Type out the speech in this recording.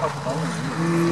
하是保姆.